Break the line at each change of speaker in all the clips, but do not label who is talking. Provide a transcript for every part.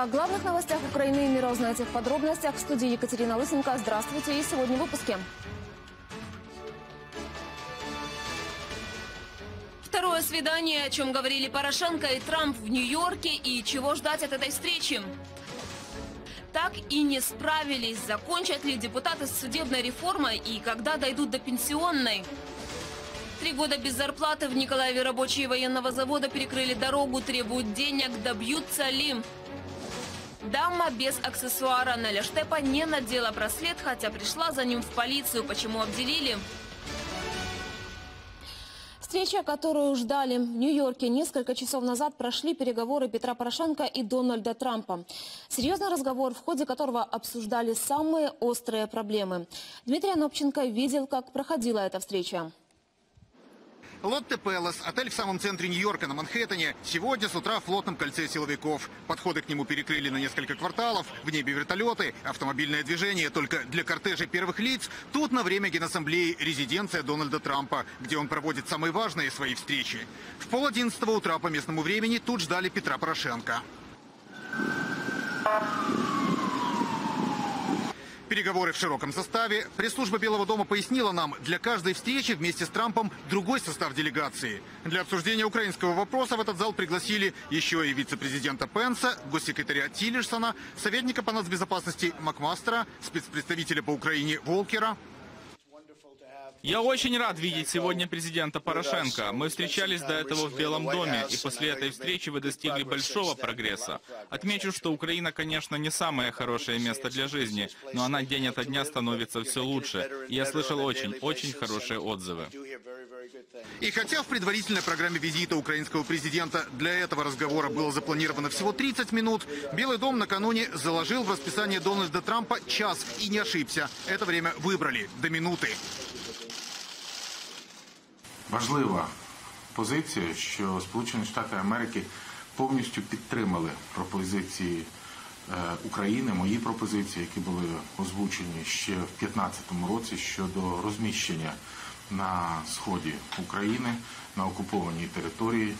О главных новостях Украины и мира узнаете в подробностях. В студии Екатерина Лысенко. Здравствуйте. И сегодня в выпуске. Второе свидание, о чем говорили Порошенко и Трамп в Нью-Йорке и чего ждать от этой встречи. Так и не справились, закончат ли депутаты с судебной реформой и когда дойдут до пенсионной. Три года без зарплаты в Николаеве рабочие военного завода перекрыли дорогу, требуют денег, добьются ли. Дама без аксессуара Неля Штепа не надела браслет, хотя пришла за ним в полицию. Почему обделили? Встреча, которую ждали в Нью-Йорке несколько часов назад, прошли переговоры Петра Порошенко и Дональда Трампа. Серьезный разговор, в ходе которого обсуждали самые острые проблемы. Дмитрий Анопченко видел, как проходила эта встреча.
Лотте Пелос, отель в самом центре Нью-Йорка на Манхэттене, сегодня с утра в плотном кольце силовиков. Подходы к нему перекрыли на несколько кварталов, в небе вертолеты, автомобильное движение только для кортежей первых лиц. Тут на время Генассамблеи резиденция Дональда Трампа, где он проводит самые важные свои встречи. В пол одиннадцатого утра по местному времени тут ждали Петра Порошенко. Переговоры в широком составе. Пресс-служба Белого дома пояснила нам, для каждой встречи вместе с Трампом другой состав делегации. Для обсуждения украинского вопроса в этот зал пригласили еще и вице-президента Пенса, госсекретаря Тиллерсона, советника по нацбезопасности Макмастера, спецпредставителя по Украине Волкера,
я очень рад видеть сегодня президента Порошенко. Мы встречались до этого в Белом доме, и после этой встречи вы достигли большого прогресса. Отмечу, что Украина, конечно, не самое хорошее место для жизни, но она день ото дня становится все лучше. И я слышал очень, очень хорошие отзывы.
И хотя в предварительной программе визита украинского президента для этого разговора было запланировано всего 30 минут, Белый дом накануне заложил в расписание Дональда Трампа час и не ошибся. Это время выбрали до минуты.
Важлива позиція, що Сполучені Штати Америки повністю підтримали пропозиції України, мої пропозиції, які були озвучені ще в 2015 році щодо розміщення на сході України на окупованій території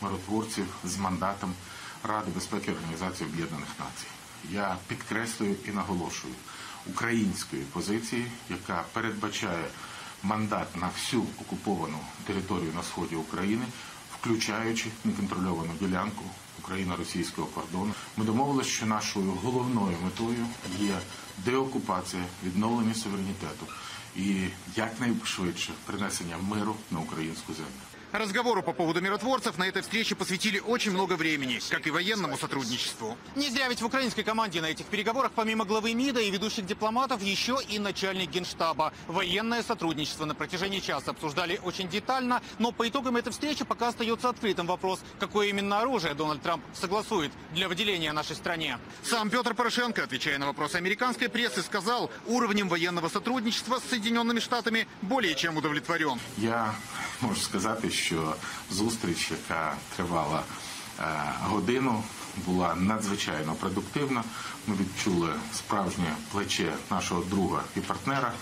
миротворців з мандатом Ради безпеки Організації Об'єднаних Націй. Я підкреслюю і наголошую української позиції, яка передбачає мандат на всю окуповану територію на сході України, включаючи неконтрольовану ділянку україно-російського кордону. Ми домовилися, що нашою головною метою є деокупація, відновлення суверенітету і якнайшвидше принесення миру на українську землю.
Разговору по поводу миротворцев на этой встрече посвятили очень много времени, как и военному сотрудничеству. Не зря ведь в украинской команде на этих переговорах помимо главы МИДа и ведущих дипломатов еще и начальник генштаба. Военное сотрудничество на протяжении часа обсуждали очень детально, но по итогам этой встречи пока остается открытым вопрос, какое именно оружие Дональд Трамп согласует для выделения нашей стране. Сам Петр Порошенко, отвечая на вопросы американской прессы, сказал, уровнем военного сотрудничества с Соединенными Штатами более чем удовлетворен.
Я можу сказати, що зустріч, яка тривала годину, була надзвичайно продуктивна. Ми відчули справжнє плече нашого друга і партнера.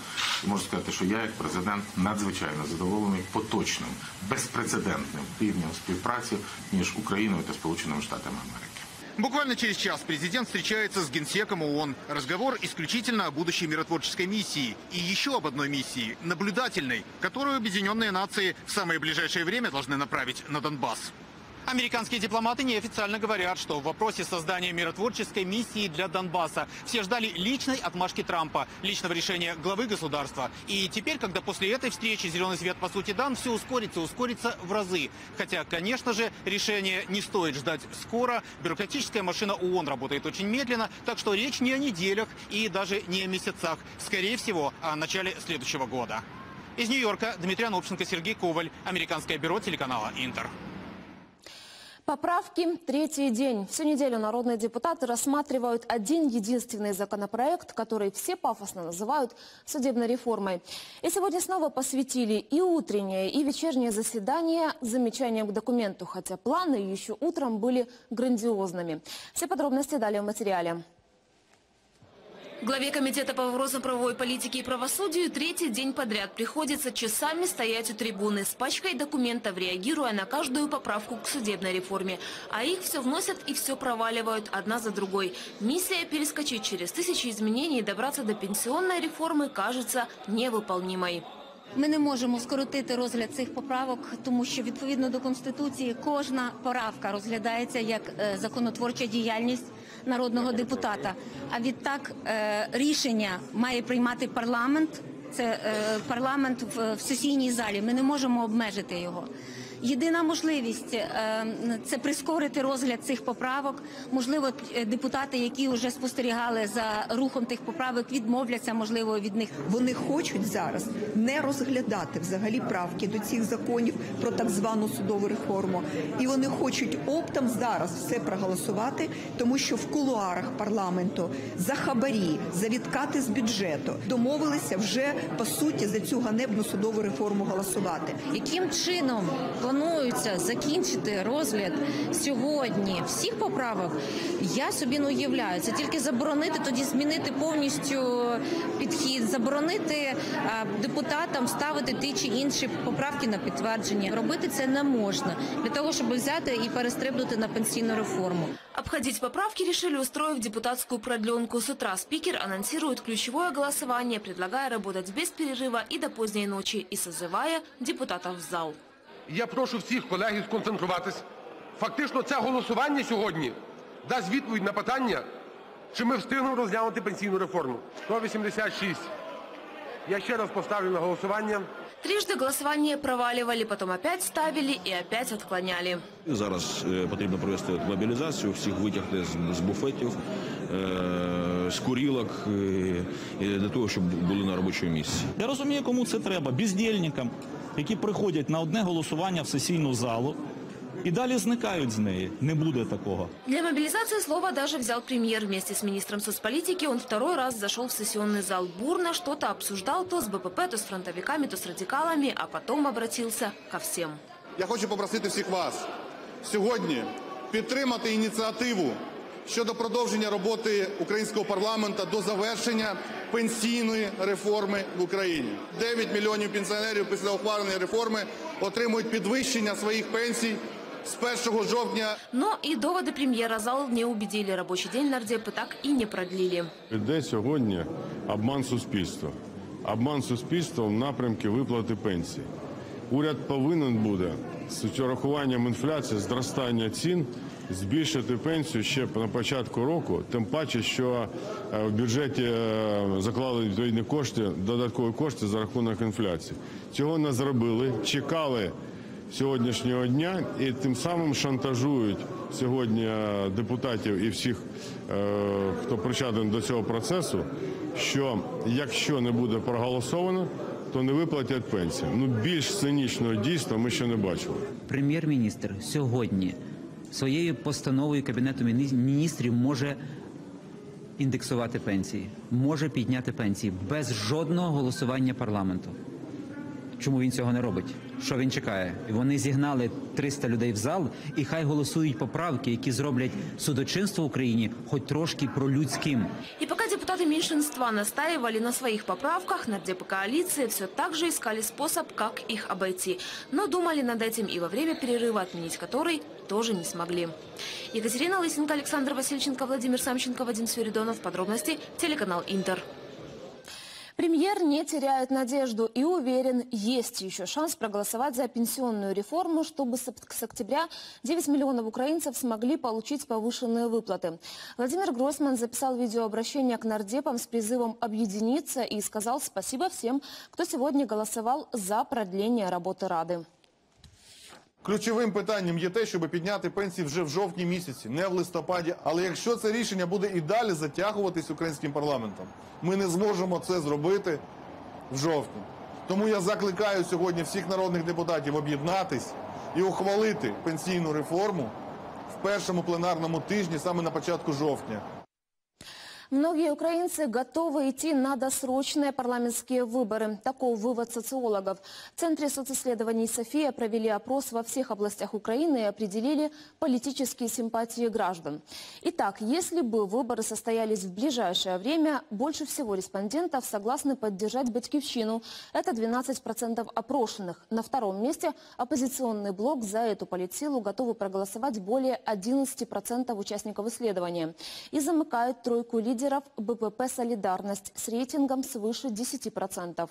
І можу сказати, що я, як президент, надзвичайно задоволений поточним, безпрецедентним рівнем співпраці між Україною та Сполученими Штатами Америки.
Буквально через час президент встречается с генсеком ООН. Разговор исключительно о будущей миротворческой миссии. И еще об одной миссии – наблюдательной, которую Объединенные Нации в самое ближайшее время должны направить на Донбасс. Американские дипломаты неофициально говорят, что в вопросе создания миротворческой миссии для Донбасса все ждали личной отмашки Трампа, личного решения главы государства. И теперь, когда после этой встречи зеленый свет по сути дан, все ускорится, ускорится в разы. Хотя, конечно же, решение не стоит ждать скоро. Бюрократическая машина ООН работает очень медленно, так что речь не о неделях и даже не о месяцах. Скорее всего, о начале следующего года. Из Нью-Йорка Дмитрий Анопченко, Сергей Коваль, Американское бюро телеканала «Интер». Поправки третий день. Всю неделю народные депутаты рассматривают один единственный законопроект, который все пафосно называют судебной реформой. И сегодня снова посвятили и утреннее, и вечернее заседание замечаниям к документу, хотя планы еще утром были грандиозными. Все подробности далее в материале.
Главе Комитета по вопросам правовой политики и правосудию третий день подряд приходится часами стоять у трибуны с пачкой документов, реагируя на каждую поправку к судебной реформе. А их все вносят и все проваливают одна за другой. Миссия перескочить через тысячи изменений и добраться до пенсионной реформы кажется невыполнимой.
Ми не можемо скоротити розгляд цих поправок, тому що відповідно до конституції кожна поправка розглядається як е, законотворча діяльність народного депутата. А відтак е, рішення має приймати парламент. Це е, парламент в, в сесійній залі. Ми не можемо обмежити його. Єдина можливість е, це прискорити розгляд цих поправок. Можливо, е, депутати, які вже спостерігали за рухом тих поправок, відмовляться можливо від них.
Вони хочуть зараз не розглядати взагалі правки до цих законів про так звану судову реформу, і вони хочуть оптом зараз все проголосувати, тому що в кулуарах парламенту за хабарі, за відкати з бюджету домовилися вже по суті за цю ганебну судову реформу голосувати.
Яким чином планується закінчити розгляд сьогодні всіх поправок? Я собі не уявляю. Це тільки заборонити, тоді змінити повністю підхід, заборонити депутатам ставити ті чи інші поправки на підтвердження. Робити це не можна для того, щоб взяти і перестрибнути на пенсійну реформу.
Обходить поправки решили, устроив депутатскую продленку. С утра спикер анонсирует ключевое голосование, предлагая работать без перерыва и до поздней ночи, и созывая депутатов в зал.
Я прошу всіх колег сконцентруватись. Фактично, це голосування сьогодні дасть відповідь на питання, чи ми встигнемо розглянути пенсійну реформу. 186. Я ще раз поставлю на голосування.
Трижды голосование проваливали, потом опять ставили и опять отклоняли.
Зараз е, потрібно провести мобілізацію, всіх витягти з, з буфетів, е, з курілок, е, для того, щоб були на робочому місці.
Я розумію, кому це треба. Бездільникам, які приходять на одне голосування в сесійну залу і далі зникають з неї. Не буде такого.
Для мобилизации слова даже взял премьер. Вместе с министром соцполитики он второй раз зашел в сессионный зал. Бурно что-то обсуждал то с БПП, то с фронтовиками, то с радикалами, а потом обратился ко всем.
Я хочу попросити всіх вас сьогодні підтримати ініціативу щодо продовження роботи українського парламенту до завершення Пенсійної реформи в Україні. 9 мільйонів пенсіонерів після ухваленої реформи отримують підвищення своїх пенсій з 1 жовтня
Но и доводы премьера зал не убедили. Рабочий день нардепы так и не продлили.
Іде сьогодні обман суспільства. Обман суспільства в напрямки виплати пенсій. Уряд повинен буде з урахуванням інфляції, зростання цін збільшити пенсію ще на початку року, тим паче, що е, в бюджеті е, заклали відповідні кошти, додаткові кошти за рахунок інфляції. Цього не зробили, чекали сьогоднішнього дня і тим самим шантажують сьогодні е, депутатів і всіх, хто причетний до цього процесу, що якщо не буде проголосовано, то не виплатять пенсію. Ну більш цинічного дійства ми ще не бачили.
Прем'єр-міністр сьогодні своєю постановою Кабінету Міні- міністрів може індексувати пенсії, може підняти пенсії без жодного голосування парламенту. Чому він цього не робить? Що він чекає? Вони зігнали 300 людей в зал, і хай голосують поправки, які зроблять судочинство в Україні хоч трошки пролюдським.
И пока депутаты меньшинства настаивали на своих поправках, нардепы коалиции все так же искали способ, как их обойти. Но думали над этим и во время перерыва, отменить который тоже не смогли. Екатерина Лысенко, Александр Васильченко, Владимир Самченко, Вадим Свиридонов. Подробности телеканал Интер. Премьер не теряет надежду и уверен, есть еще шанс проголосовать за пенсионную реформу, чтобы с октября 9 миллионов украинцев смогли получить повышенные выплаты. Владимир Гройсман записал видеообращение к нардепам с призывом объединиться и сказал спасибо всем, кто сегодня голосовал за продление работы Рады.
Ключовим питанням є те, щоб підняти пенсії вже в жовтні місяці, не в листопаді. Але якщо це рішення буде і далі затягуватись українським парламентом, ми не зможемо це зробити в жовтні. Тому я закликаю сьогодні всіх народних депутатів об'єднатись і ухвалити пенсійну реформу в першому пленарному тижні, саме на початку жовтня.
Многие украинцы готовы идти на досрочные парламентские выборы. Таков вывод социологов. В Центре социсследований «София» провели опрос во всех областях Украины и определили политические симпатии граждан. Итак, если бы выборы состоялись в ближайшее время, больше всего респондентов согласны поддержать «Батькивщину». Это 12% опрошенных. На втором месте оппозиционный блок за эту политсилу готовы проголосовать более 11% участников исследования. И замыкает тройку лидеров лидеров БПП «Солидарность» с рейтингом свыше 10%.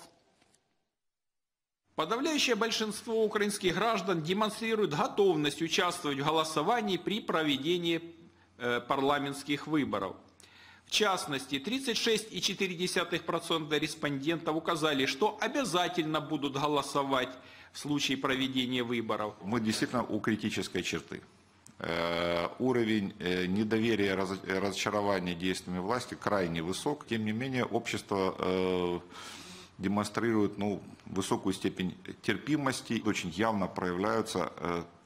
Подавляющее большинство украинских граждан демонстрирует готовность участвовать в голосовании при проведении э, парламентских выборов. В частности, 36,4% респондентов указали, что обязательно будут голосовать в случае проведения выборов.
Мы действительно у критической черты. Э, уровень э, недоверия, разочарования действиями власти крайне высок. Тем не менее, общество э, демонстрирует ну, высокую степень терпимости. Очень явно проявляются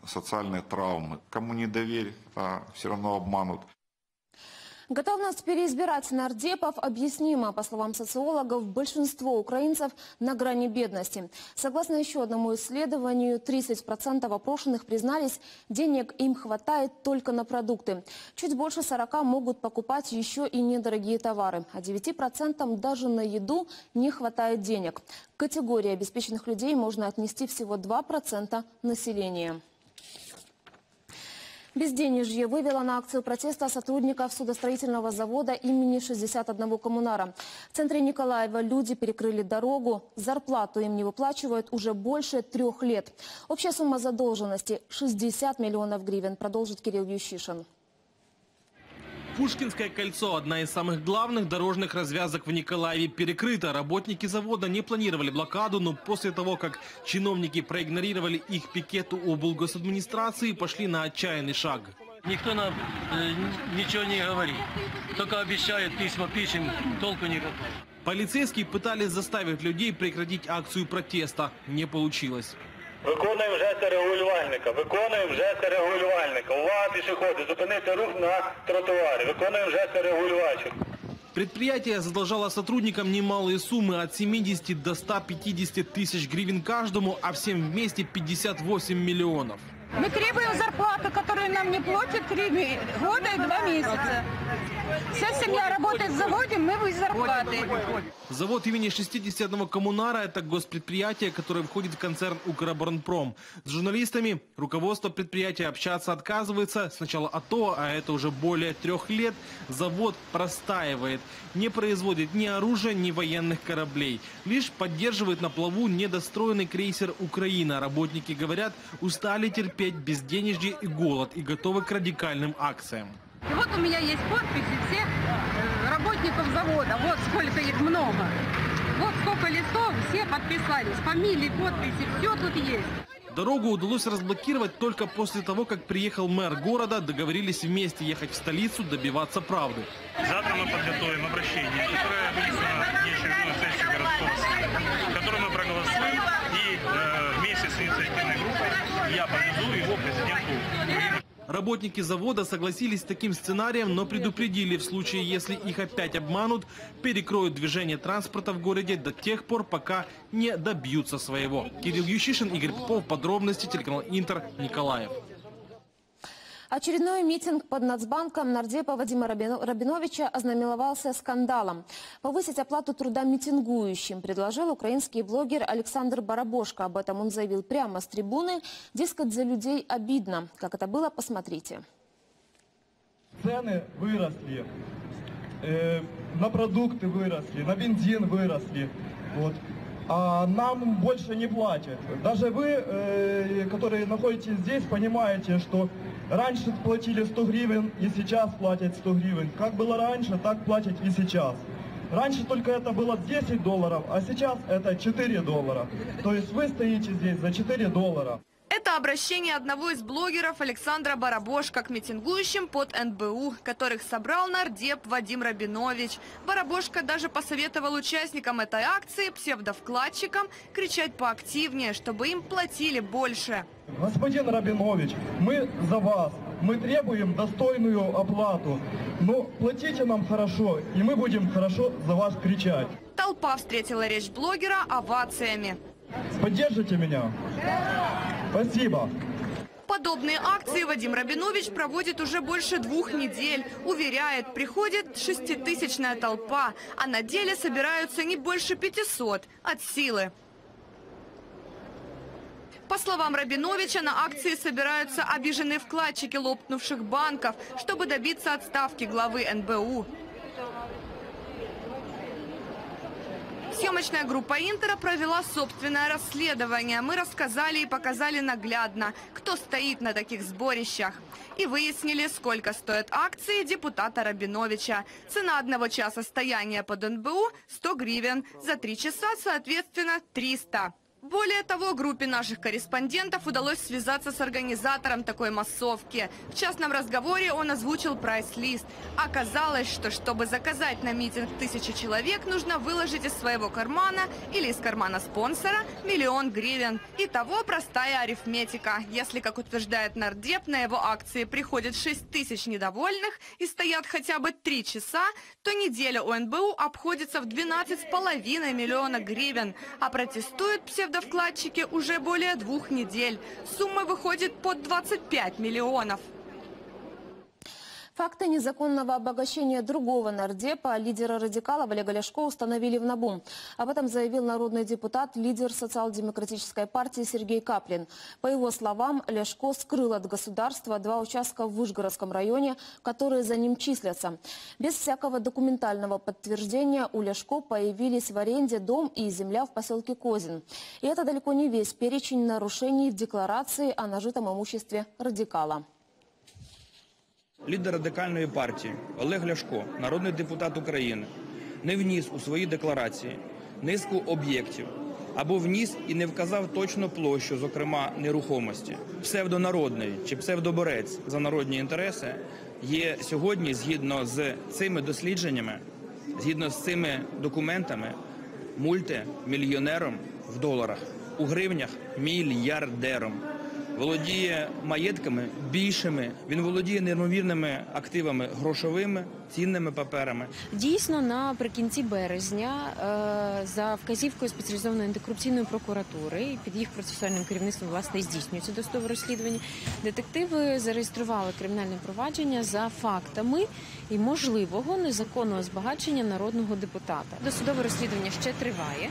социальные травмы. Кому не доверь, а все равно обманут.
Готовность переизбирать нардепов объяснима, по словам социологов, большинство украинцев на грани бедности. Согласно еще одному исследованию, 30% опрошенных признались, денег им хватает только на продукты. Чуть больше 40 могут покупать еще и недорогие товары, а 9% даже на еду не хватает денег. К категории обеспеченных людей можно отнести всего 2% населения. Безденежье вывело на акцию протеста сотрудников судостроительного завода имени 61 коммунара. В центре Николаева люди перекрыли дорогу. Зарплату им не выплачивают уже больше трех лет. Общая сумма задолженности – 60 миллионов гривен, продолжит Кирилл Ющишин.
Пушкинское кольцо – одна из самых главных дорожных развязок в Николаеве перекрыта. Работники завода не планировали блокаду, но после того, как чиновники проигнорировали их пикет у облгосадминистрации, пошли на отчаянный шаг.
Никто нам э, ничего не говорит. Только обещают, письма пишем, толку никакого.
Полицейские пытались заставить людей прекратить акцию протеста. Не получилось.
Виконуємо жести регулювальника, виконуємо жести регулювальника. Увага пішоходи, зупинити рух на тротуарі. Виконуємо жести регулювачів.
Предприятие задолжало сотрудникам немалые суммы от 70 до 150 тысяч гривен каждому, а всем вместе 58 миллионов.
Мы требуем зарплату, которую нам не платят три года и два месяца. Вся семья работает в заводе, мы без зарплаты.
Завод имени 61 коммунара – это госпредприятие, которое входит в концерн «Укроборонпром». С журналистами руководство предприятия общаться отказывается. Сначала АТО, а это уже более трех лет, завод простаивает. Не производит ни оружия, ни военных кораблей. Лишь поддерживает на плаву недостроенный крейсер «Украина». Работники говорят, устали терпеть безденежье и голод и готовы к радикальным акциям.
И вот у меня есть подписи всех э, работников завода. Вот сколько их много. Вот сколько листов, все подписались. Фамилии, подписи, все тут есть.
Дорогу удалось разблокировать только после того, как приехал мэр города, договорились вместе ехать в столицу, добиваться правды.
Завтра мы подготовим обращение, которое вынесено на очередную сессию городского совета, которое мы проголосуем, и э, вместе с инициативной группой я Украины.
Работники завода согласились с таким сценарием, но предупредили, в случае, если их опять обманут, перекроют движение транспорта в городе до тех пор, пока не добьются своего. Кирилл Ющишин, Игорь Попов, подробности, телеканал Интер, Николаев.
Очередной митинг под Нацбанком нардепа Вадима Рабиновича ознаменовался скандалом. Повысить оплату труда митингующим предложил украинский блогер Александр Барабошко. Об этом он заявил прямо с трибуны. Дескать, за людей обидно. Как это было, посмотрите.
Цены выросли, э, на продукты выросли, на бензин выросли. Вот а нам больше не платят. Даже вы, э, которые находитесь здесь, понимаете, что раньше платили 100 гривен и сейчас платят 100 гривен. Как было раньше, так платят и сейчас. Раньше только это было 10 долларов, а сейчас это 4 доллара. То есть вы стоите здесь за 4 доллара.
Это обращение одного из блогеров Александра Барабошка к митингующим под НБУ, которых собрал нардеп Вадим Рабинович. Барабошка даже посоветовал участникам этой акции, псевдовкладчикам, кричать поактивнее, чтобы им платили больше.
Господин Рабинович, мы за вас. Мы требуем достойную оплату. Но платите нам хорошо, и мы будем хорошо за вас кричать.
Толпа встретила речь блогера овациями.
Поддержите меня? Спасибо.
Подобные акции Вадим Рабинович проводит уже больше двух недель. Уверяет, приходит шеститысячная толпа, а на деле собираются не больше 500 от силы. По словам Рабиновича, на акции собираются обиженные вкладчики лопнувших банков, чтобы добиться отставки главы НБУ. Съемочная группа «Интера» провела собственное расследование. Мы рассказали и показали наглядно, кто стоит на таких сборищах. И выяснили, сколько стоят акции депутата Рабиновича. Цена одного часа стояния под НБУ – 100 гривен. За три часа, соответственно, 300. Более того, группе наших корреспондентов удалось связаться с организатором такой массовки. В частном разговоре он озвучил прайс-лист. Оказалось, что чтобы заказать на митинг тысячи человек, нужно выложить из своего кармана или из кармана спонсора миллион гривен. Итого простая арифметика. Если, как утверждает нардеп, на его акции приходит 6 тысяч недовольных и стоят хотя бы 3 часа, то неделя у НБУ обходится в 12,5 миллиона гривен, а протестуют псевдо вкладчики уже более двух недель. Сумма выходит под 25 миллионов.
Факты незаконного обогащения другого нардепа, лидера радикалов Олега Ляшко, установили в НАБУ. Об этом заявил народный депутат, лидер социал-демократической партии Сергей Каплин. По его словам, Ляшко скрыл от государства два участка в Вышгородском районе, которые за ним числятся. Без всякого документального подтверждения у Ляшко появились в аренде дом и земля в поселке Козин. И это далеко не весь перечень нарушений в декларации о нажитом имуществе радикала.
Лідер радикальної партії Олег Ляшко, народний депутат України, не вніс у свої декларації низку об'єктів або вніс і не вказав точно площу, зокрема нерухомості. Псевдонародний чи псевдоборець за народні інтереси є сьогодні, згідно з цими дослідженнями, згідно з цими документами, мультимільйонером в доларах, у гривнях мільярдером володіє маєтками більшими. Він володіє неймовірними активами грошовими, цінними паперами.
Дійсно, наприкінці березня е, за вказівкою спеціалізованої антикорупційної прокуратури і під їх процесуальним керівництвом власне здійснюється досудове розслідування. Детективи зареєстрували кримінальне провадження за фактами і можливого незаконного збагачення народного депутата. Досудове розслідування ще триває.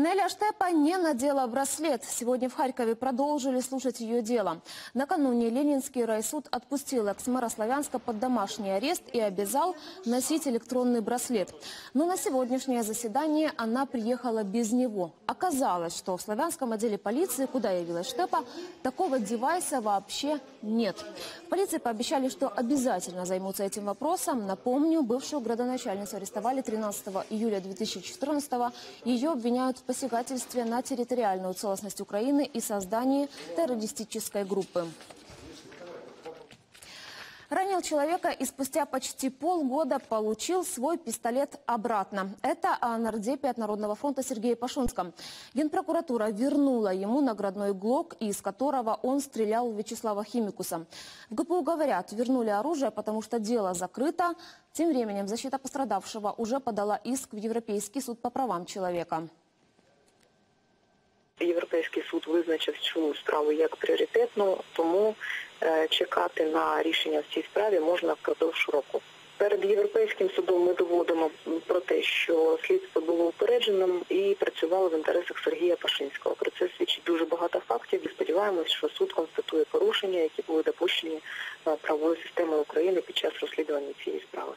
Неля Штепа не надела браслет. Сегодня в Харькове продолжили слушать ее дело. Накануне Ленинский райсуд отпустил экс-мэра Славянска под домашний арест и обязал носить электронный браслет. Но на сегодняшнее заседание она приехала без него. Оказалось, что в Славянском отделе полиции, куда явилась Штепа, такого девайса вообще нет. В полиции пообещали, что обязательно займутся этим вопросом. Напомню, бывшую градоначальницу арестовали 13 июля 2014 -го. Ее обвиняют в посягательстве на территориальную целостность Украины и создании террористической группы. Ранил человека и спустя почти полгода получил свой пистолет обратно. Это о нардепе от Народного фронта Сергея Пашунском. Генпрокуратура вернула ему наградной ГЛОК, из которого он стрелял в Вячеслава Химикуса. В ГПУ говорят, вернули оружие, потому что дело закрыто. Тем временем защита пострадавшего уже подала иск в Европейский суд по правам человека.
Європейський суд визначив цю справу як пріоритетну, тому е, чекати на рішення в цій справі можна впродовж року. Перед європейським судом ми доводимо про те, що слідство було упередженим і працювало в інтересах Сергія Пашинського. Про це свідчить дуже багато фактів. І сподіваємось, що суд констатує порушення, які були допущені е, правовою системою України під час розслідування цієї справи.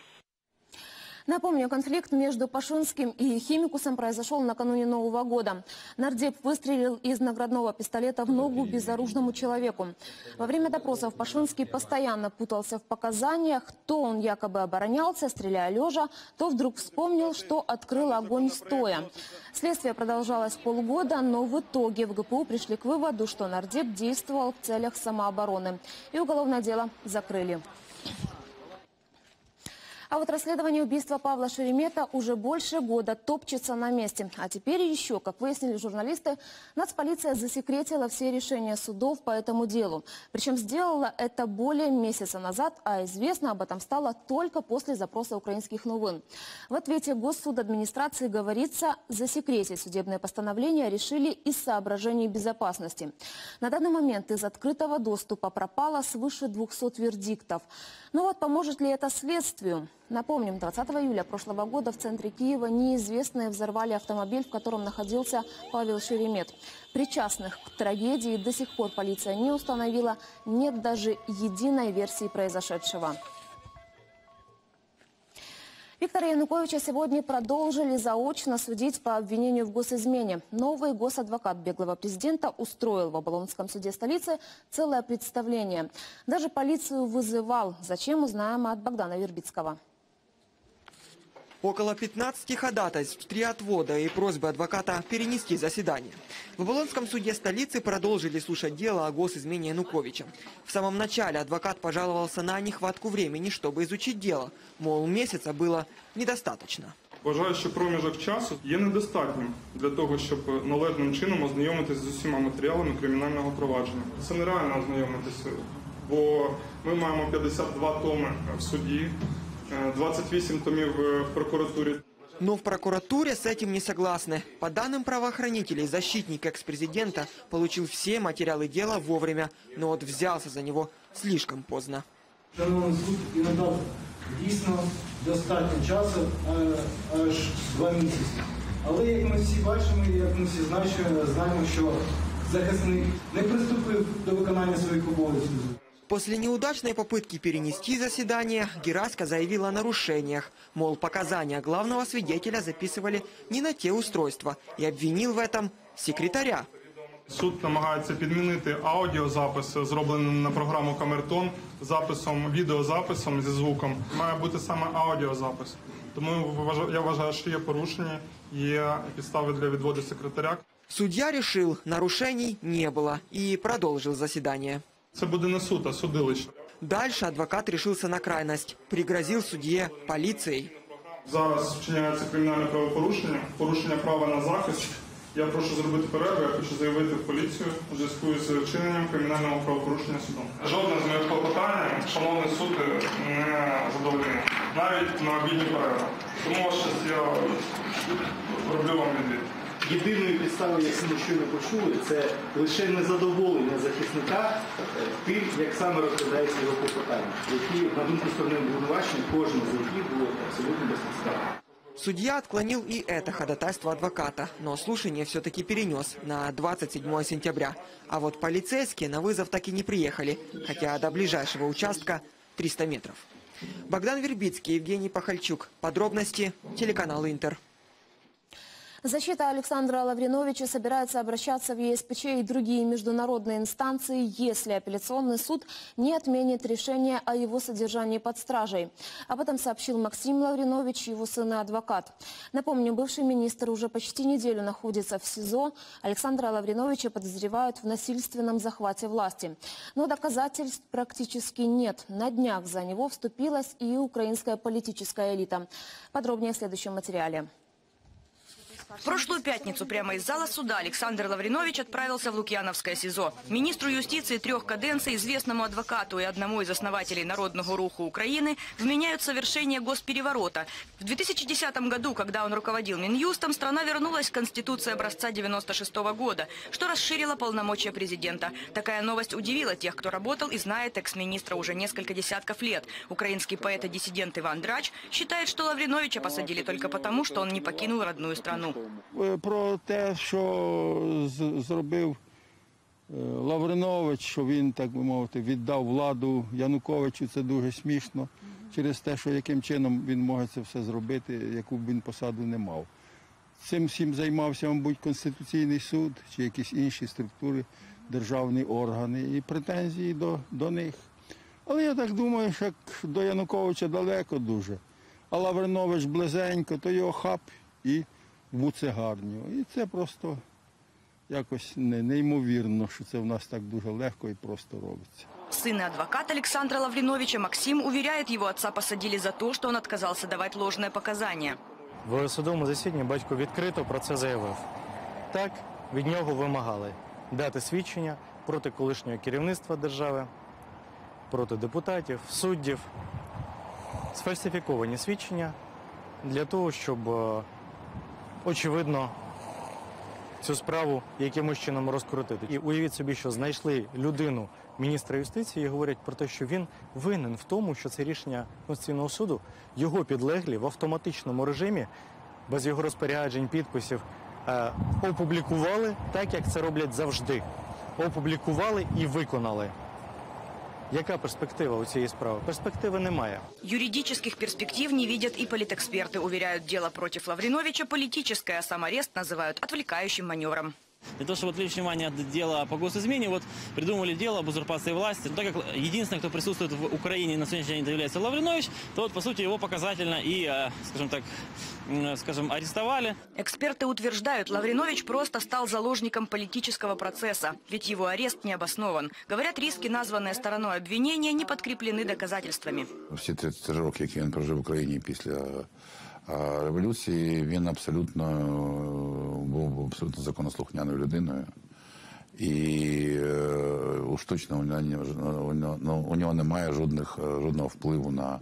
Напомню, конфликт между Пашинским и Химикусом произошел накануне Нового года. Нардеп выстрелил из наградного пистолета в ногу безоружному человеку. Во время допросов Пашинский постоянно путался в показаниях. То он якобы оборонялся, стреляя лежа, то вдруг вспомнил, что открыл огонь стоя. Следствие продолжалось полгода, но в итоге в ГПУ пришли к выводу, что нардеп действовал в целях самообороны. И уголовное дело закрыли. А вот расследование убийства Павла Шеремета уже больше года топчется на месте. А теперь еще, как выяснили журналисты, нацполиция засекретила все решения судов по этому делу. Причем сделала это более месяца назад, а известно об этом стало только после запроса украинских новин. В ответе Госсуд администрации говорится, засекретить судебное постановление решили из соображений безопасности. На данный момент из открытого доступа пропало свыше 200 вердиктов. Но вот поможет ли это следствию? Напомним, 20 июля прошлого года в центре Киева неизвестные взорвали автомобиль, в котором находился Павел Шеремет. Причастных к трагедии до сих пор полиция не установила. Нет даже единой версии произошедшего. Виктора Януковича сегодня продолжили заочно судить по обвинению в госизмене. Новый госадвокат беглого президента устроил в Оболонском суде столицы целое представление. Даже полицию вызывал. Зачем, узнаем от Богдана Вербицкого.
Около 15 ходатайств, три отвода и просьбы адвоката перенести заседание. В Оболонском суде столицы продолжили слушать дело о госизмене Януковича. В самом начале адвокат пожаловался на нехватку времени, чтобы изучить дело. Мол, месяца было недостаточно.
Вважаю, що проміжок часу є недостатнім для того, щоб належним чином ознайомитися з усіма матеріалами кримінального провадження. Це нереально ознайомитися, бо ми маємо 52 томи в суді, е, 28 томів е, в прокуратурі.
Но в прокуратуре с этим не согласны. По данным правоохранителей, защитник экс-президента получил все материалы дела вовремя, но вот взялся за него слишком поздно.
Шановний суд і надав дійсно достатньо часу, е, аж два місяці. Але як ми всі бачимо, і як ми всі знаємо, знаємо, що захисник не приступив до виконання своїх обов'язків.
После неудачной попытки перенести заседание, Гераська заявил о нарушениях. Мол, показания главного свидетеля записывали не на те устройства и обвинил в этом секретаря.
Суд намагається підмінити аудіозапис, зроблений на програму Камертон, записом, відеозаписом зі звуком. Має бути саме аудіозапис. Тому вважа- я вважаю, що є порушення, є підстави для відводу секретаря.
Судья решил, нарушений не было и продолжил заседание.
Це буде не суд, а судилище.
Дальше адвокат решился на крайность. Пригрозил судье полицией.
Зараз вчиняється кримінальне правопорушення, порушення права на захист. Я прошу зробити перерву, я хочу заявити в поліцію у зв'язку з вчиненням кримінального правопорушення судом. Жодне з моїх клопотань, шановний суд, не задовольнив. Навіть на обідню перерву. Тому щось я роблю вам відвід.
Єдиною підставою, яку ми щойно почули, це лише незадоволення захисника е, тим, як саме розглядається його клопотання, які, на думку сторони обвинувачення, кожне з яких було абсолютно безпідставним.
Судья отклонил и это ходатайство адвоката, но слушание все-таки перенес на 27 сентября. А вот полицейские на вызов так и не приехали, хотя до ближайшего участка 300 метров. Богдан Вербицкий, Евгений Пахальчук. Подробности телеканал Интер.
Защита Александра Лавриновича собирается обращаться в ЕСПЧ и другие международные инстанции, если апелляционный суд не отменит решение о его содержании под стражей. Об этом сообщил Максим Лавринович, его сын и адвокат. Напомню, бывший министр уже почти неделю находится в СИЗО. Александра Лавриновича подозревают в насильственном захвате власти. Но доказательств практически нет. На днях за него вступилась и украинская политическая элита. Подробнее в следующем материале.
В прошлую пятницу прямо из зала суда Александр Лавринович отправился в Лукьяновское СИЗО. Министру юстиции трех каденций, известному адвокату и одному из основателей Народного руху Украины вменяют совершение госпереворота. В 2010 году, когда он руководил Минюстом, страна вернулась к Конституции образца 96 года, что расширило полномочия президента. Такая новость удивила тех, кто работал и знает экс-министра уже несколько десятков лет. Украинский поэт и диссидент Иван Драч считает, что Лавриновича посадили только потому, что он не покинул родную страну.
Е, Про з- зробив е, Лавринович, що він, так би мовити, віддав владу Януковичу, це дуже смішно через те, що яким чином він може це все зробити, яку б він посаду не мав. Цим всім займався, мабуть, Конституційний суд чи якісь інші структури, державні органи і претензії до, до них. Але я так думаю, що до Януковича далеко дуже. А Лавринович близенько, то його хап і в буцегарню. І це просто якось не, неймовірно, що це в нас так дуже легко і просто робиться.
Сын и адвокат Александра Лавриновича Максим уверяет, его отца посадили за то, что он отказался давать ложные показания.
В судовому засіданні батько відкрито про це заявив. Так, від нього вимагали дати свідчення проти колишнього керівництва держави, проти депутатів, суддів, сфальсифіковані свідчення для того, щоб, е, очевидно, цю справу якимось чином розкрутити. І уявіть собі, що знайшли людину міністра юстиції і говорять про те, що він винен в тому, що це рішення Конституційного суду його підлеглі в автоматичному режимі, без його розпоряджень, підписів, е, опублікували так, як це роблять завжди. Опублікували і виконали. Яка перспектива у цієї справи? Перспективи немає.
Юридических перспектив не видят и политэксперты. Уверяют, дело против Лавриновича политическое, а сам арест называют отвлекающим маневром.
Для того, чтобы отвлечь внимание от дела по госизмене, вот придумали дело об узурпации власти. Но так как единственный, кто присутствует в Украине на сегодняшний день, это является Лавринович, то вот, по сути, его показательно и, э, скажем так, м, скажем, арестовали.
Эксперты утверждают, Лавринович просто стал заложником политического процесса, ведь его арест не обоснован. Говорят, риски, названные стороной обвинения, не подкреплены доказательствами.
Всі 33 роки, які він прожив в Україні після а, революції, він абсолютно е, був абсолютно законослухняною людиною. І е, у нього, ну, у нього немає жодних, е, жодного впливу на,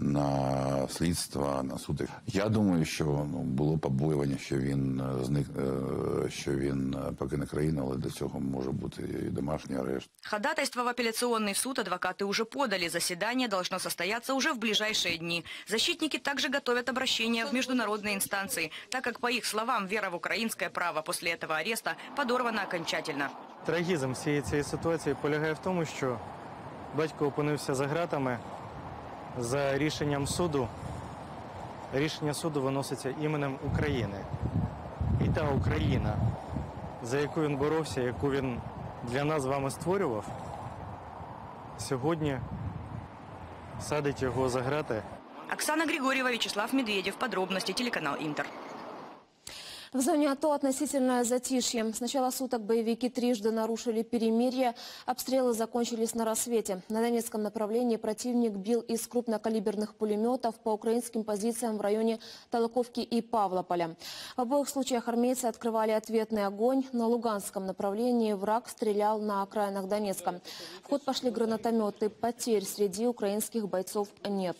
на слідство, на суди. Я думаю, що ну, було побоювання, що він е, зник, е, що він е, покине країну, але для цього може бути і домашній арешт.
Ходатайство в апелляционный суд адвокаты уже подали. Заседание должно состояться уже в ближайшие дни. Защитники также готовят обращение в международные инстанции, так как, по их словам, вера в украинское право после этого ареста подорвана окончательно.
Трагізм всієї цієї ситуації полягає в тому, що батько опинився за ґратами за рішенням суду. Рішення суду виноситься іменем України. І та Україна, за яку він боровся, яку він для нас з вами створював, сьогодні садить його за грати.
Оксана Григорьева, Вячеслав Медведєв. Подробності Телеканал Интер.
В зоне АТО относительное затишье. С начала суток боевики трижды нарушили перемирие. Обстрелы закончились на рассвете. На Донецком направлении противник бил из крупнокалиберных пулеметов по украинским позициям в районе Толоковки и Павлополя. В обоих случаях армейцы открывали ответный огонь. На Луганском направлении враг стрелял на окраинах Донецка. В ход пошли гранатометы. Потерь среди украинских бойцов нет.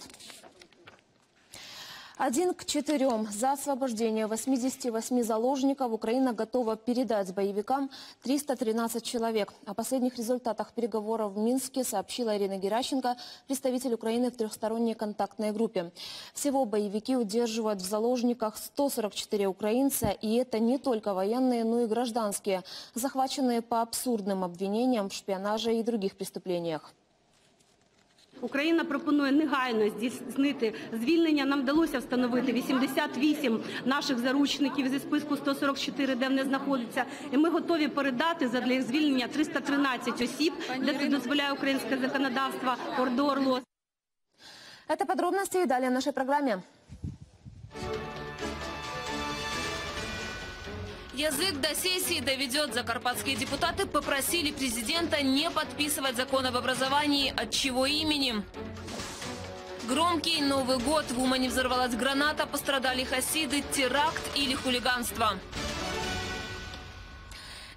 Один к четырем. За освобождение 88 заложников Украина готова передать боевикам 313 человек. О последних результатах переговоров в Минске сообщила Ирина Геращенко, представитель Украины в трехсторонней контактной группе. Всего боевики удерживают в заложниках 144 украинца, и это не только военные, но и гражданские, захваченные по абсурдным обвинениям в шпионаже и других преступлениях.
Україна пропонує негайно здійснити звільнення. Нам вдалося встановити 88 наших заручників зі списку 144, де вони знаходяться. І ми готові передати задля їх звільнення 313 осіб, де це дозволяє українське законодавство Ордо Орло.
Это подробности и далее в нашей программе.
Язык до сессии доведет. Закарпатские депутаты попросили президента не подписывать закон об образовании. От чего имени? Громкий Новый год. В Умане взорвалась граната, пострадали хасиды, теракт или хулиганство.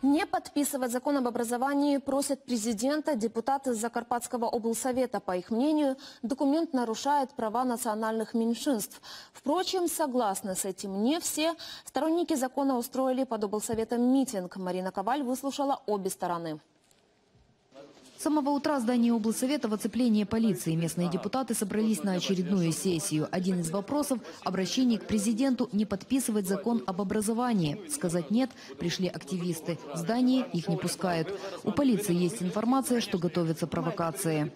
Не подписывать закон об образовании просят президента депутаты Закарпатского облсовета. По их мнению, документ нарушает права национальных меньшинств. Впрочем, согласны с этим не все. Сторонники закона устроили под облсоветом митинг. Марина Коваль выслушала обе стороны.
С самого утра здание облсовета в оцеплении полиции. Местные депутаты собрались на очередную сессию. Один из вопросов – обращение к президенту не подписывать закон об образовании. Сказать «нет» пришли активисты. В здание их не пускают. У полиции есть информация, что готовятся провокации.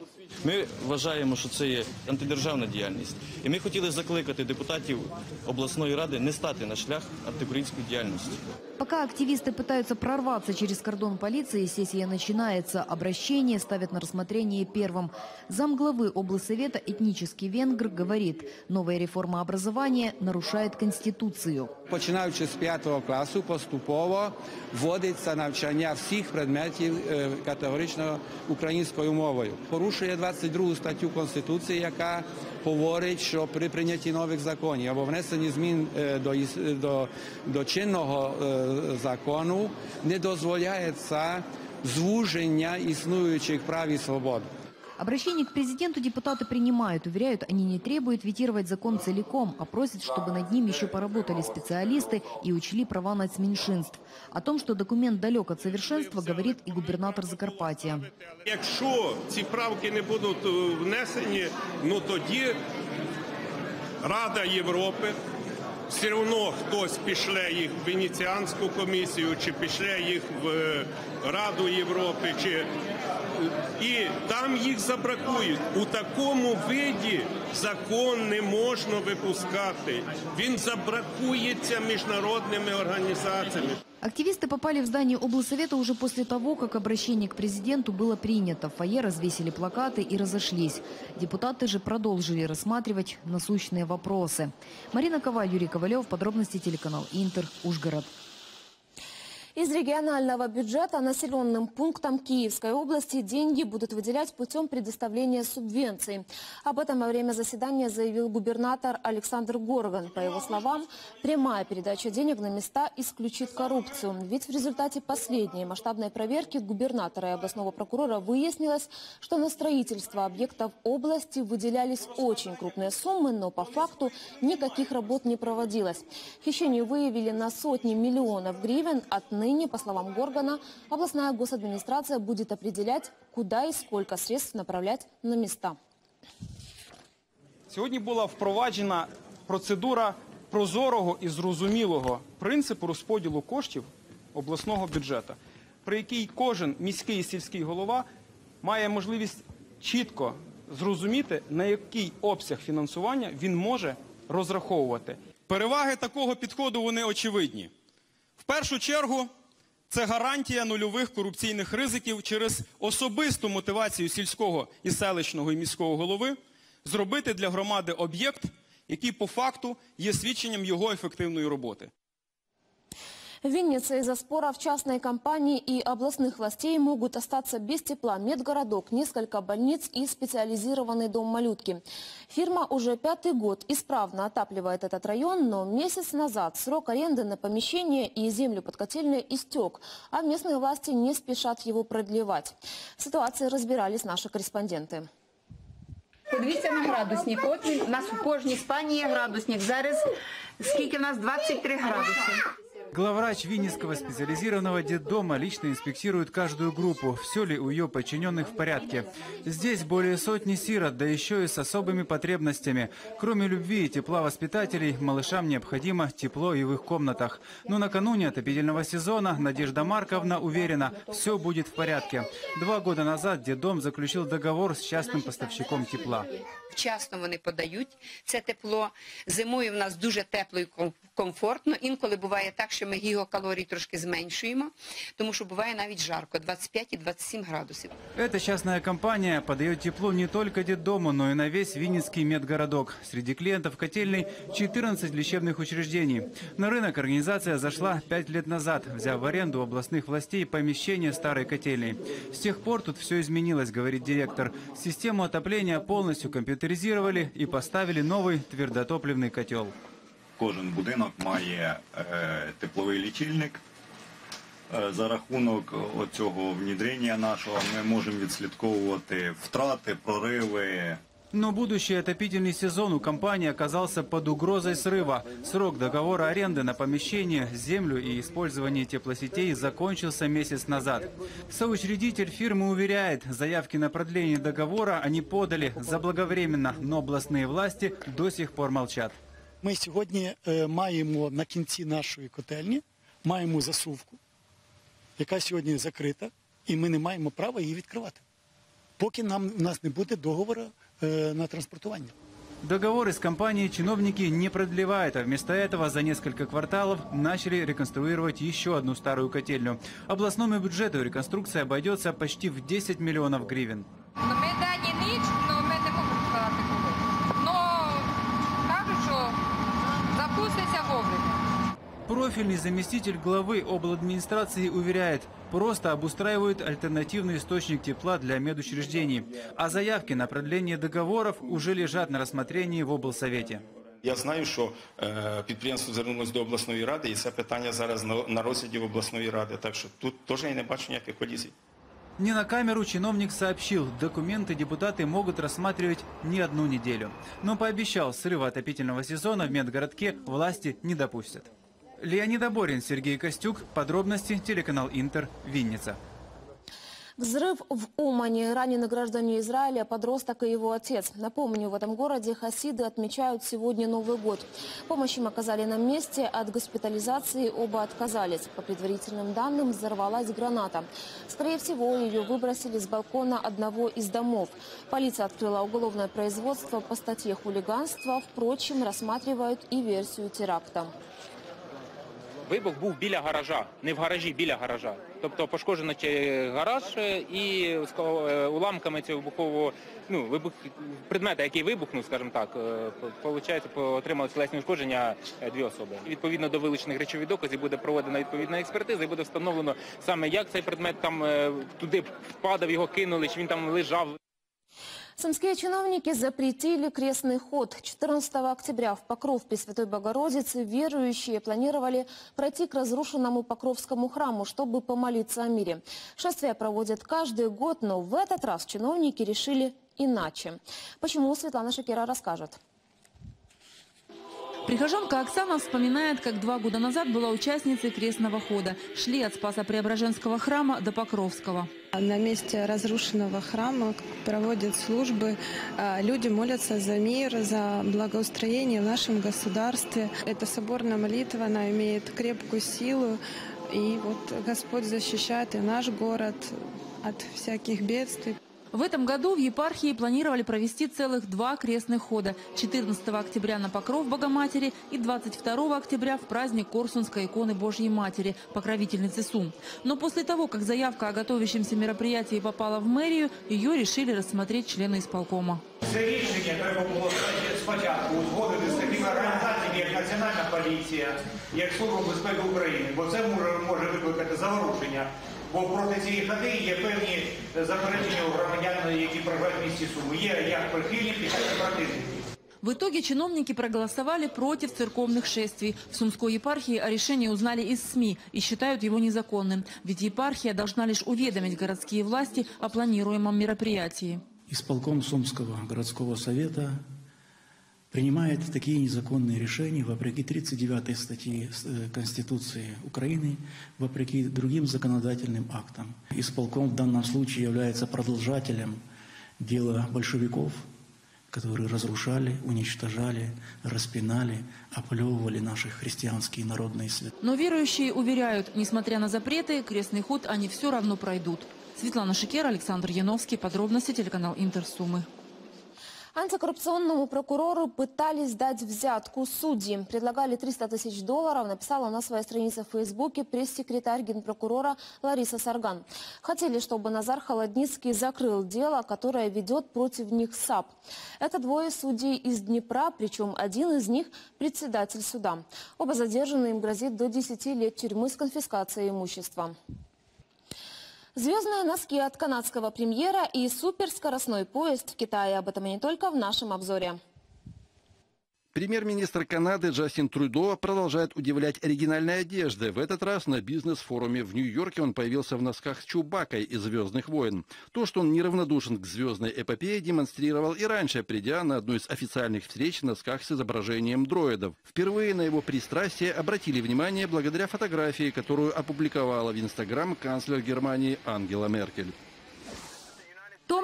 Ми вважаємо, що це є антидержавна діяльність. І ми хотіли закликати депутатів обласної ради не стати на шлях антиукраїнської діяльності.
Пока активисты пытаются прорваться через кордон полиции, сессия начинается. Обращение обращение ставят на рассмотрение первым. Замглавы облсовета этнический венгр говорит, новая реформа образования нарушает Конституцию.
Починаючи з 5 класу, поступово вводиться навчання всіх предметів е, категорично українською мовою. Порушує 22 статтю Конституції, яка говорить, що при прийнятті нових законів або внесенні змін е, до, до, до чинного е, закону не дозволяється звуження існуючих прав і свобод.
Обращение к президенту депутаты принимают. Уверяют, они не требуют ветировать закон целиком, а просят, чтобы над ним еще поработали специалисты и учли права нацменьшинств. О том, что документ далек от совершенства, говорит и губернатор Закарпатья.
Якщо ці правки не будуть е, внесені, ну тоді Рада Європи все одно хтось пішле їх в Венеціанську комісію, чи пішле їх в е, Раду Європи, чи і там їх забракують. У такому виді закон не можна випускати. Він забракується міжнародними організаціями.
Активисты попали в здание облсовета уже после того, как обращение к президенту было принято. В фойе развесили плакаты и разошлись. Депутаты же продолжили рассматривать насущные вопросы. Марина Коваль, Юрий Ковалев. Подробности телеканал Интер. Ужгород.
Из регионального бюджета населенным пунктам Киевской области деньги будут выделять путем предоставления субвенций. Об этом во время заседания заявил губернатор Александр Горган. По его словам, прямая передача денег на места исключит коррупцию. Ведь в результате последней масштабной проверки губернатора и областного прокурора выяснилось, что на строительство объектов области выделялись очень крупные суммы, но по факту никаких работ не проводилось. Хищению выявили на сотни миллионов гривен. Отныне, по словам Горгана, областная госадминистрация будет определять, куда и сколько средств направлять на места.
Сьогодні була впроваджена процедура прозорого і зрозумілого принципу розподілу коштів обласного бюджету, при якій кожен міський і сільський голова має можливість чітко зрозуміти, на який обсяг фінансування він може розраховувати. Переваги такого підходу вони очевидні. В першу чергу це гарантія нульових корупційних ризиків через особисту мотивацію сільського і селищного і міського голови зробити для громади об'єкт, який по факту є свідченням його ефективної роботи.
В Виннице из-за спора в частной компании и областных властей могут остаться без тепла медгородок, несколько больниц и специализированный дом малютки. Фирма уже пятый год исправно отапливает этот район, но месяц назад срок аренды на помещение и землю под котельные истек, а местные власти не спешат его продлевать. В ситуации разбирались наши корреспонденты.
Подивіться на градусник. От він, у нас у кожній спальні є градусник. Зараз скільки в нас 23 градуси.
Главврач Винницкого специализированного детдома лично инспектирует каждую группу, все ли у ее подчиненных в порядке. Здесь более сотни сирот, да еще и с особыми потребностями. Кроме любви и тепла воспитателей, малышам необходимо тепло и в их комнатах. Но накануне отопительного сезона Надежда Марковна уверена, все будет в порядке. Два года назад детдом заключил договор с частным поставщиком тепла
Вчасно вони подають це тепло. Зимою в нас дуже тепло і ком- комфортно. Інколи буває так, що ми гігакалорій трошки зменшуємо, тому що буває навіть жарко 25 і 27 градусів.
Эта частная компания подает тепло не только детдому, но и на весь Винницкий медгородок. Среди клиентов котельной 14 лечебных учреждений. На рынок организация зашла 5 лет назад, взяв в аренду у областных властей помещение старой котельной. С тех пор тут все изменилось, говорит директор. Систему отопления полностью компьютеризировали и поставили новый твердотопливный котел.
Кожен будинок має е, тепловий лічильник. Е, За рахунок цього внідрення нашого ми можемо відслідковувати втрати, прориви.
Но будущий отопительный сезон у компании оказался под угрозой срыва. Срок договора аренды на помещение, землю и использование теплосетей закончился месяц назад. Соучредитель фирмы уверяет, заявки на продление договора они подали заблаговременно, но областные власти до сих пор молчат.
Ми сьогодні е, маємо на кінці нашої котельні маємо засувку, яка сьогодні закрита, і ми не маємо права її відкривати, поки нам у нас не буде договору е, на транспортування.
Договоры с компанией чиновники не продлевают, а вместо этого за несколько кварталов начали реконструировать еще одну старую котельню. Областному бюджету реконструкция обойдется почти в 10 миллионов гривен.
Ми день і ніч, ну ми не можемо сказати коли. Ну кажуть, що запуститься вовремя.
Профильный заместитель главы обладминистрации уверяет, просто обустраивают альтернативный источник тепла для медучреждений, а заявки на продление договоров уже лежат на рассмотрении в облсовете.
Я знаю, що е, підприємство звернулося до обласної ради, і це питання зараз на, на розгляді в обласної ради. Так що тут теж я не бачу ніяких колізій.
Не на камеру чиновник сообщил, документы депутаты могут рассматривать не одну неделю. Но пообещал, срыва отопительного сезона в медгородке власти не допустят. Леонид Аборин, Сергей Костюк. Подробности телеканал Интер. Винница.
Взрыв в Умане. Ранены граждане Израиля, подросток и его отец. Напомню, в этом городе хасиды отмечают сегодня Новый год. Помощь им оказали на месте, от госпитализации оба отказались. По предварительным данным, взорвалась граната. Скорее всего, ее выбросили с балкона одного из домов. Полиция открыла уголовное производство по статье хулиганства. Впрочем, рассматривают и версию теракта.
Вибух був біля гаража, не в гаражі, біля гаража. Тобто пошкоджено гараж е, і е, уламками цього вибухового, ну, вибух, предмета, який вибухнув, скажімо так, е, получається, по- отримали тілесні ушкодження е, дві особи. Відповідно до вилучених речових доказів буде проведена відповідна експертиза і буде встановлено саме, як цей предмет там е, туди впадав, його кинули, чи він там лежав.
Сумские чиновники запретили крестный ход. 14 октября в Покров Пресвятой Богородицы верующие планировали пройти к разрушенному Покровскому храму, чтобы помолиться о мире. Шествие проводят каждый год, но в этот раз чиновники решили иначе. Почему, Светлана Шакира расскажет.
Прихожанка Оксана вспоминает, как два года назад была участницей крестного хода. Шли от Спаса Преображенского храма до Покровского.
На месте разрушенного храма проводят службы. а, Люди молятся за мир, за благоустроение в нашем государстве. Эта соборная молитва, она имеет крепкую силу. И вот Господь защищает и наш город от всяких бедствий.
В этом году в епархии планировали провести целых два крестных хода. 14 октября на Покров Богоматери и 22 октября в праздник Корсунской иконы Божьей Матери, покровительницы Сум. Но после того, как заявка о готовящемся мероприятии попала в мэрию, ее решили рассмотреть члены исполкома.
Це рішення треба було спочатку узгодити з такими організаціями, як Національна поліція, як Служба безпеки України, бо це може, може викликати заворушення. Бо проти цієї ходи є певні заперечення у громадян, які проживають в місті Суми. Є як прихильники, так і противники.
В итоге чиновники проголосовали против церковных шествий. В Сумской епархии о решении узнали из СМИ и считают его незаконным. Ведь епархия должна лишь уведомить городские власти о планируемом мероприятии.
Исполком Сумского городского совета принимает такие незаконные решения вопреки 39 статье э, Конституции Украины, вопреки другим законодательным актам. Исполком в данном случае является продолжателем дела большевиков, которые разрушали, уничтожали, распинали, оплевывали наши христианские народные святые.
Но верующие уверяют, несмотря на запреты, крестный ход они все равно пройдут. Светлана Шикер, Александр Яновский. Подробности телеканал Интер Сумы.
Антикоррупционному прокурору пытались дать взятку судьи. Предлагали 300 тысяч долларов, написала на своей странице в Фейсбуке пресс-секретарь генпрокурора Лариса Сарган. Хотели, чтобы Назар Холодницкий закрыл дело, которое ведет против них САП. Это двое судей из Днепра, причем один из них председатель суда. Оба задержанные им грозит до 10 лет тюрьмы с конфискацией имущества. Звездные носки от канадского премьера и суперскоростной поезд в Китае. Об этом и не только в нашем обзоре.
Премьер-министр Канады Джастин Трюдо продолжает удивлять оригинальной одеждой. В этот раз на бизнес-форуме в Нью-Йорке он появился в носках с Чубакой из «Звездных войн». То, что он неравнодушен к звездной эпопее, демонстрировал и раньше, придя на одну из официальных встреч в носках с изображением дроидов. Впервые на его пристрастие обратили внимание благодаря фотографии, которую опубликовала в Инстаграм канцлер Германии Ангела Меркель.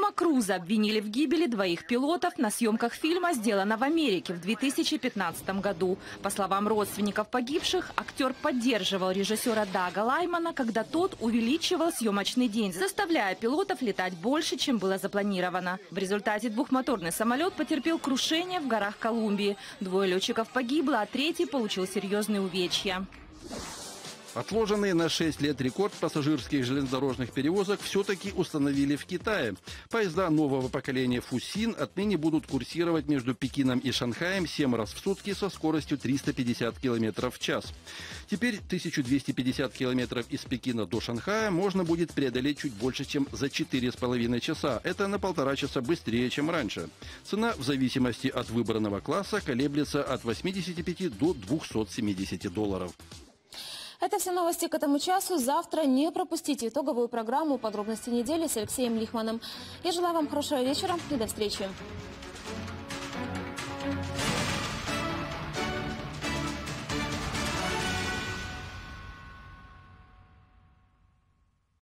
Тома Круза обвинили в гибели двоих пилотов на съемках фильма «Сделано в Америке» в 2015 году. По словам родственников погибших, актер поддерживал режиссера Дага Лаймана, когда тот увеличивал съемочный день, заставляя пилотов летать больше, чем было запланировано. В результате двухмоторный самолет потерпел крушение в горах Колумбии. Двое летчиков погибло, а третий получил серьезные увечья.
Отложенный на 6 лет рекорд пассажирских железнодорожных перевозок все-таки установили в Китае. Поезда нового поколения «Фусин» отныне будут курсировать между Пекином и Шанхаем 7 раз в сутки со скоростью 350 км в час. Теперь 1250 км из Пекина до Шанхая можно будет преодолеть чуть больше, чем за 4,5 часа. Это на полтора часа быстрее, чем раньше. Цена в зависимости от выбранного класса колеблется от 85 до 270 долларов.
Это все новости к этому часу. Завтра не пропустите итоговую программу «Подробности недели» с Алексеем Лихманом. Я желаю вам хорошего вечера и до встречи.